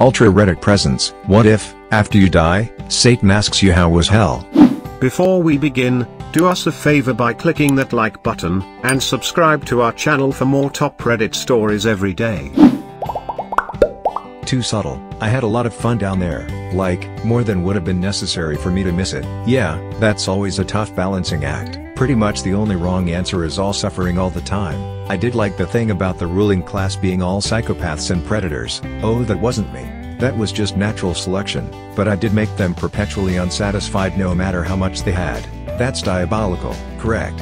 Ultra Reddit presence, What if, after you die, Satan asks you how was hell? Before we begin, do us a favor by clicking that like button, and subscribe to our channel for more top Reddit stories every day. Too subtle. I had a lot of fun down there, like, more than would have been necessary for me to miss it. Yeah, that's always a tough balancing act. Pretty much the only wrong answer is all suffering all the time. I did like the thing about the ruling class being all psychopaths and predators. Oh that wasn't me. That was just natural selection, but I did make them perpetually unsatisfied no matter how much they had. That's diabolical, correct?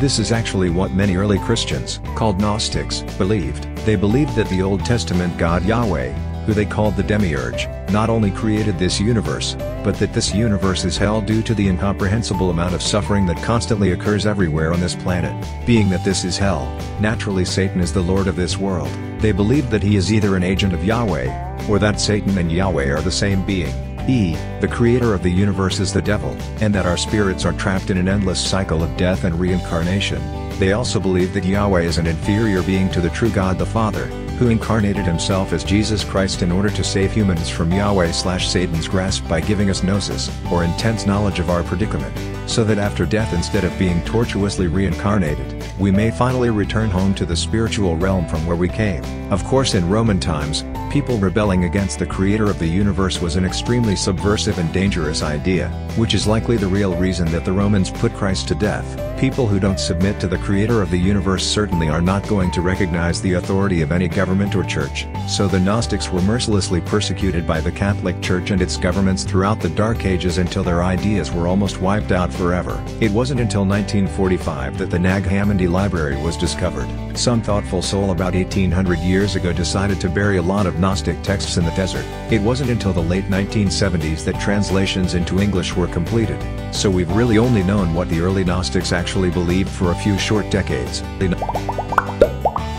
This is actually what many early Christians, called Gnostics, believed. They believed that the Old Testament God Yahweh, who they called the Demiurge, not only created this universe, but that this universe is hell due to the incomprehensible amount of suffering that constantly occurs everywhere on this planet. Being that this is hell, naturally Satan is the lord of this world. They believe that he is either an agent of Yahweh, or that Satan and Yahweh are the same being. E, the creator of the universe is the devil, and that our spirits are trapped in an endless cycle of death and reincarnation. They also believe that Yahweh is an inferior being to the true God the Father, who incarnated himself as Jesus Christ in order to save humans from Yahweh slash Satan's grasp by giving us gnosis, or intense knowledge of our predicament, so that after death instead of being tortuously reincarnated, we may finally return home to the spiritual realm from where we came. Of course in Roman times, people rebelling against the creator of the universe was an extremely subversive and dangerous idea, which is likely the real reason that the Romans put Christ to death. People who don't submit to the creator of the universe certainly are not going to recognize the authority of any government or church, so the Gnostics were mercilessly persecuted by the Catholic Church and its governments throughout the Dark Ages until their ideas were almost wiped out forever. It wasn't until 1945 that the Nag Hammadi Library was discovered. Some thoughtful soul about 1800 years ago decided to bury a lot of Gnostic texts in the desert. It wasn't until the late 1970s that translations into English were completed, so we've really only known what the early Gnostics actually believed for a few short decades.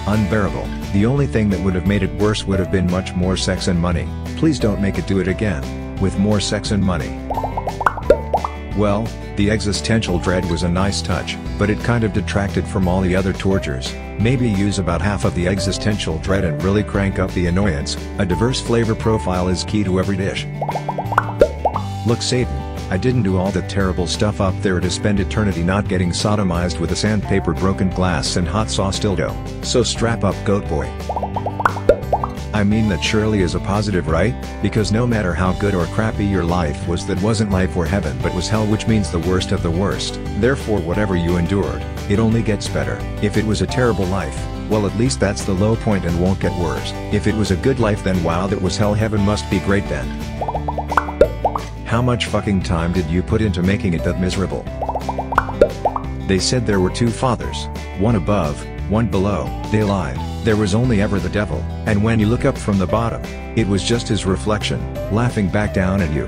Unbearable. The only thing that would have made it worse would have been much more sex and money. Please don't make it do it again. With more sex and money. Well, the existential dread was a nice touch, but it kind of detracted from all the other tortures. Maybe use about half of the existential dread and really crank up the annoyance. A diverse flavor profile is key to every dish. Look Satan, I didn't do all the terrible stuff up there to spend eternity not getting sodomized with a sandpaper broken glass and hot sauce dildo. So strap up goat boy. I mean that surely is a positive right? Because no matter how good or crappy your life was that wasn't life or heaven but was hell which means the worst of the worst. Therefore whatever you endured, it only gets better. If it was a terrible life, well at least that's the low point and won't get worse. If it was a good life then wow that was hell heaven must be great then. How much fucking time did you put into making it that miserable? They said there were two fathers, one above, one below. They lied. There was only ever the devil, and when you look up from the bottom, it was just his reflection, laughing back down at you.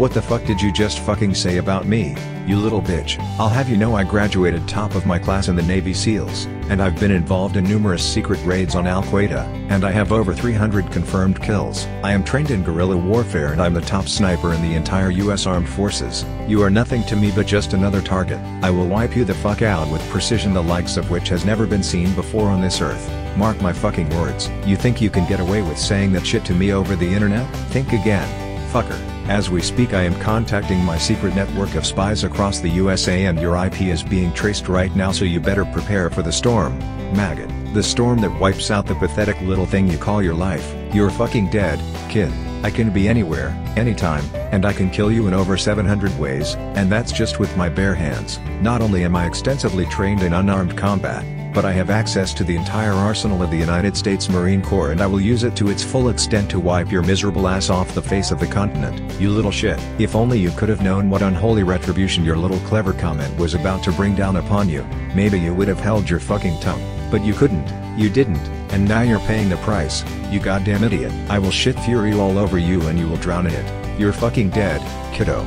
What the fuck did you just fucking say about me, you little bitch? I'll have you know I graduated top of my class in the Navy SEALs, and I've been involved in numerous secret raids on Al Qaeda, and I have over 300 confirmed kills. I am trained in guerrilla warfare and I'm the top sniper in the entire US Armed Forces. You are nothing to me but just another target. I will wipe you the fuck out with precision the likes of which has never been seen before on this earth. Mark my fucking words. You think you can get away with saying that shit to me over the internet? Think again. Fucker. As we speak I am contacting my secret network of spies across the USA and your IP is being traced right now so you better prepare for the storm, maggot. The storm that wipes out the pathetic little thing you call your life. You're fucking dead, kid. I can be anywhere, anytime, and I can kill you in over 700 ways, and that's just with my bare hands. Not only am I extensively trained in unarmed combat, but I have access to the entire arsenal of the United States Marine Corps and I will use it to its full extent to wipe your miserable ass off the face of the continent, you little shit. If only you could have known what unholy retribution your little clever comment was about to bring down upon you, maybe you would have held your fucking tongue. But you couldn't, you didn't, and now you're paying the price, you goddamn idiot. I will shit fury all over you and you will drown in it. You're fucking dead, kiddo.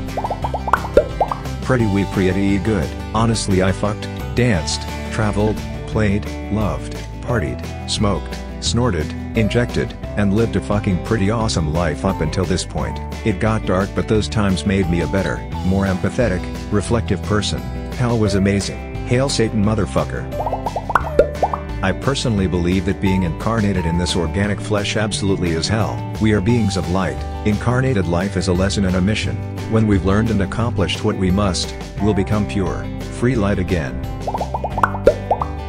Pretty we pretty good. Honestly I fucked, danced, traveled, played, loved, partied, smoked, snorted, injected, and lived a fucking pretty awesome life up until this point. It got dark but those times made me a better, more empathetic, reflective person. Hell was amazing. Hail Satan motherfucker. I personally believe that being incarnated in this organic flesh absolutely is hell. We are beings of light. Incarnated life is a lesson and a mission. When we've learned and accomplished what we must, we'll become pure, free light again.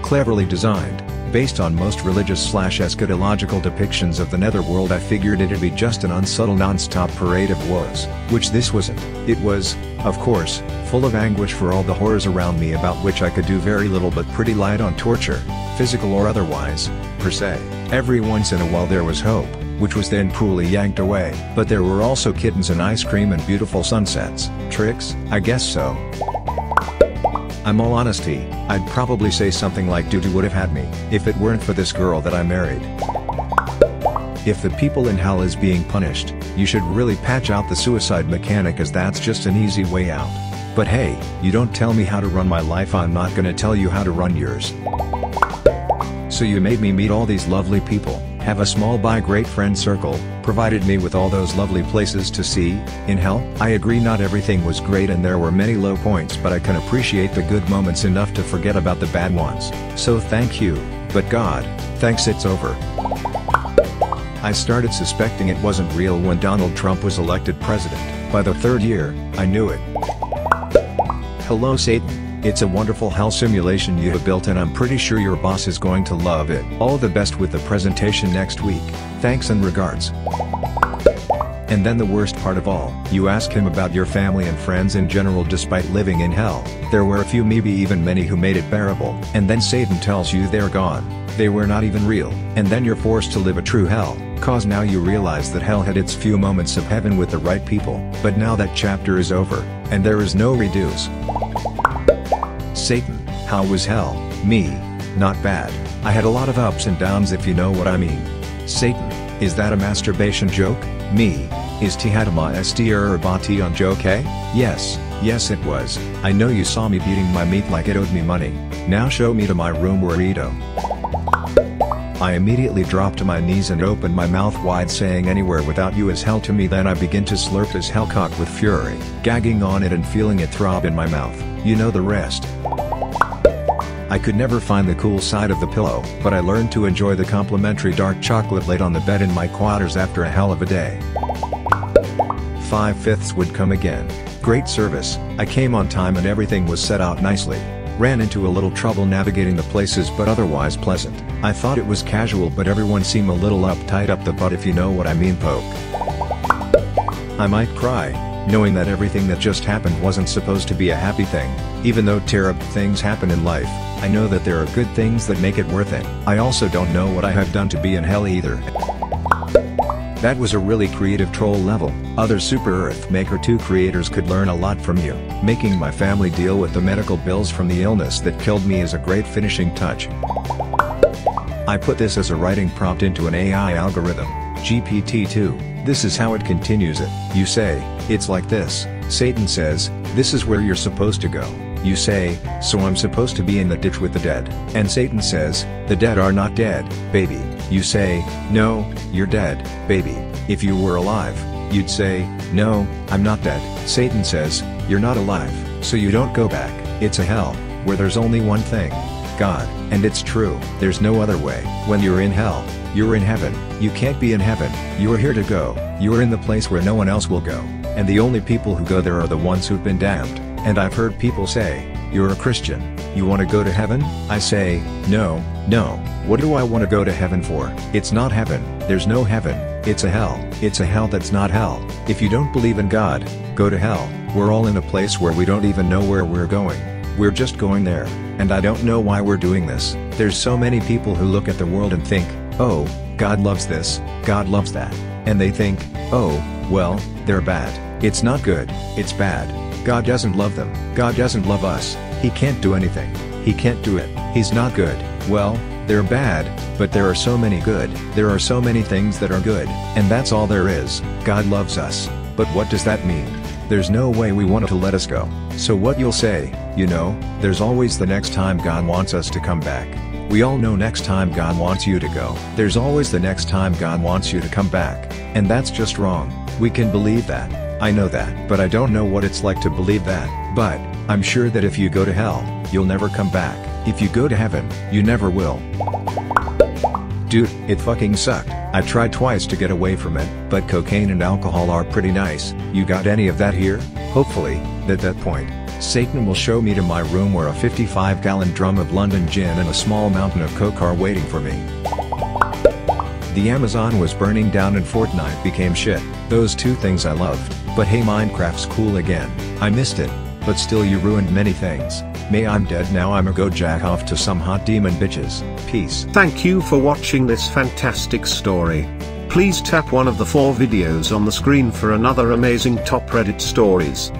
Cleverly designed. Based on most religious slash eschatological depictions of the netherworld I figured it'd be just an unsubtle non-stop parade of woes, which this wasn't. It was, of course, full of anguish for all the horrors around me about which I could do very little but pretty light on torture, physical or otherwise, per se. Every once in a while there was hope, which was then cruelly yanked away. But there were also kittens and ice cream and beautiful sunsets. Tricks? I guess so. I'm all honesty, I'd probably say something like Duty would have had me, if it weren't for this girl that I married. If the people in hell is being punished, you should really patch out the suicide mechanic as that's just an easy way out. But hey, you don't tell me how to run my life I'm not gonna tell you how to run yours. So you made me meet all these lovely people, have a small by great friend circle, provided me with all those lovely places to see, in hell? I agree not everything was great and there were many low points but I can appreciate the good moments enough to forget about the bad ones. So thank you, but God, thanks it's over. I started suspecting it wasn't real when Donald Trump was elected president. By the third year, I knew it. Hello Satan. It's a wonderful hell simulation you have built and I'm pretty sure your boss is going to love it. All the best with the presentation next week. Thanks and regards. And then the worst part of all, you ask him about your family and friends in general despite living in hell. There were a few maybe even many who made it bearable. And then Satan tells you they're gone. They were not even real. And then you're forced to live a true hell. Cause now you realize that hell had its few moments of heaven with the right people. But now that chapter is over, and there is no redos. Satan, how was hell? Me. Not bad. I had a lot of ups and downs if you know what I mean. Satan, is that a masturbation joke? Me. Is Tihadama Sti on joke eh? Yes, yes it was. I know you saw me beating my meat like it owed me money. Now show me to my room burrito. I immediately drop to my knees and open my mouth wide saying anywhere without you is hell to me then I begin to slurp his hellcock with fury, gagging on it and feeling it throb in my mouth. You know the rest. I could never find the cool side of the pillow, but I learned to enjoy the complimentary dark chocolate laid on the bed in my quarters after a hell of a day. Five fifths would come again. Great service, I came on time and everything was set out nicely. Ran into a little trouble navigating the places but otherwise pleasant. I thought it was casual but everyone seemed a little uptight up the butt if you know what I mean poke. I might cry, knowing that everything that just happened wasn't supposed to be a happy thing. Even though terrible things happen in life, I know that there are good things that make it worth it. I also don't know what I have done to be in hell either. That was a really creative troll level. Other Super Earth Maker 2 creators could learn a lot from you. Making my family deal with the medical bills from the illness that killed me is a great finishing touch. I put this as a writing prompt into an AI algorithm, GPT-2. This is how it continues it. You say, it's like this. Satan says, this is where you're supposed to go. You say, so I'm supposed to be in the ditch with the dead. And Satan says, the dead are not dead, baby. You say, no, you're dead, baby. If you were alive, you'd say, no, I'm not dead. Satan says, you're not alive, so you don't go back. It's a hell, where there's only one thing. God, and it's true, there's no other way. When you're in hell, you're in heaven. You can't be in heaven, you're here to go. You're in the place where no one else will go. And the only people who go there are the ones who've been damned. And I've heard people say, you're a Christian, you want to go to heaven? I say, no, no, what do I want to go to heaven for? It's not heaven, there's no heaven, it's a hell. It's a hell that's not hell. If you don't believe in God, go to hell. We're all in a place where we don't even know where we're going. We're just going there, and I don't know why we're doing this. There's so many people who look at the world and think, oh, God loves this, God loves that. And they think, oh, well, they're bad. It's not good, it's bad. God doesn't love them. God doesn't love us. He can't do anything. He can't do it. He's not good. Well, they're bad, but there are so many good. There are so many things that are good. And that's all there is. God loves us. But what does that mean? There's no way we want to let us go. So what you'll say, you know, there's always the next time God wants us to come back. We all know next time God wants you to go. There's always the next time God wants you to come back. And that's just wrong. We can believe that. I know that. But I don't know what it's like to believe that. But, I'm sure that if you go to hell, you'll never come back. If you go to heaven, you never will. Dude, it fucking sucked. I tried twice to get away from it, but cocaine and alcohol are pretty nice. You got any of that here? Hopefully, at that point, Satan will show me to my room where a 55 gallon drum of London gin and a small mountain of coke are waiting for me. The Amazon was burning down and Fortnite became shit, those two things I loved, but hey Minecraft's cool again, I missed it, but still you ruined many things. May I'm dead now I'ma go jack off to some hot demon bitches, peace. Thank you for watching this fantastic story. Please tap one of the four videos on the screen for another amazing top Reddit stories.